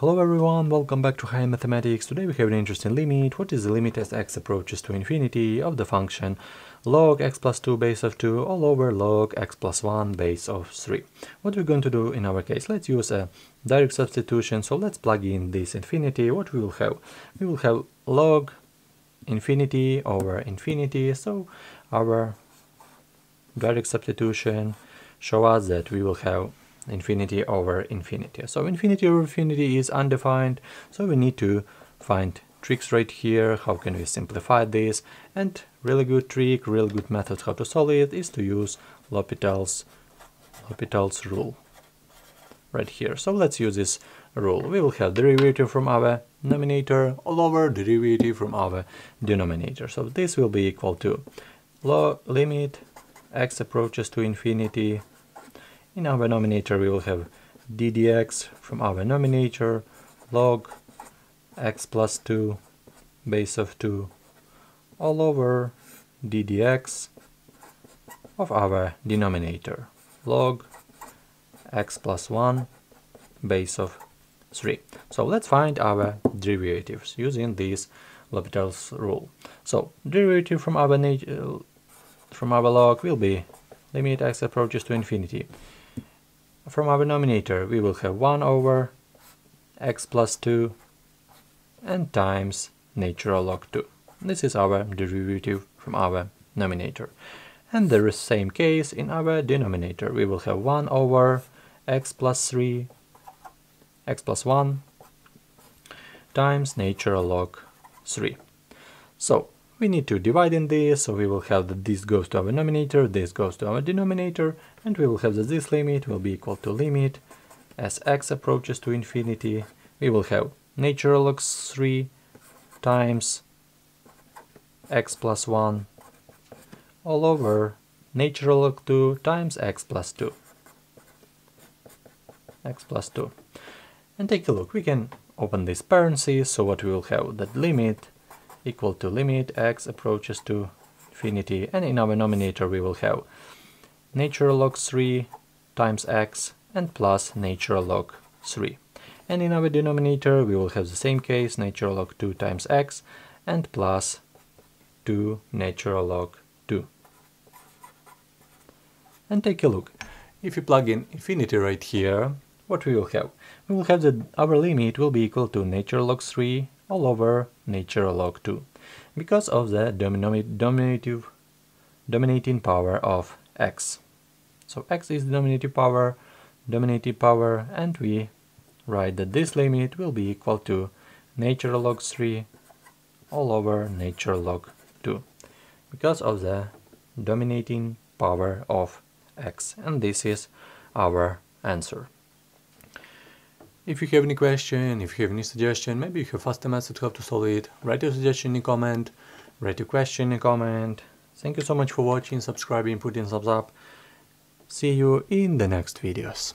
Hello everyone, welcome back to High Mathematics. Today we have an interesting limit. What is the limit as x approaches to infinity of the function log x plus 2 base of 2 all over log x plus 1 base of 3? What we're going to do in our case, let's use a direct substitution. So let's plug in this infinity. What we will have? We will have log infinity over infinity. So our direct substitution show us that we will have infinity over infinity. So infinity over infinity is undefined, so we need to find tricks right here, how can we simplify this, and really good trick, really good method how to solve it is to use L'Hopital's L'Hopital's rule right here. So let's use this rule. We will have derivative from our numerator over derivative from our denominator. So this will be equal to limit x approaches to infinity in our denominator we will have ddx from our denominator log x plus 2 base of 2 all over ddx of our denominator log x plus 1 base of 3. So let's find our derivatives using this L'Hopital's rule. So derivative from our from our log will be limit x approaches to infinity from our denominator we will have 1 over x plus 2 and times natural log 2. This is our derivative from our denominator. And the same case in our denominator. We will have 1 over x plus 3, x plus 1 times natural log 3. So we need to divide in this, so we will have that this goes to our denominator, this goes to our denominator, and we will have that this limit will be equal to limit as x approaches to infinity. We will have natural log 3 times x plus 1 all over natural log 2 times x plus 2. x plus 2. And take a look, we can open this parentheses, so what we will have, that limit equal to limit x approaches to infinity and in our denominator we will have natural log 3 times x and plus natural log 3 and in our denominator we will have the same case natural log 2 times x and plus 2 natural log 2 and take a look. If you plug in infinity right here what we will have? We will have that our limit will be equal to natural log 3 all over natural log 2 because of the dominative dominating power of x. So x is the dominative power, dominating power, and we write that this limit will be equal to natural log 3 all over natural log 2 because of the dominating power of x and this is our answer. If you have any question, if you have any suggestion, maybe you have faster method how to solve it, write your suggestion in comment, write your question in comment. Thank you so much for watching, subscribing, putting thumbs up. See you in the next videos.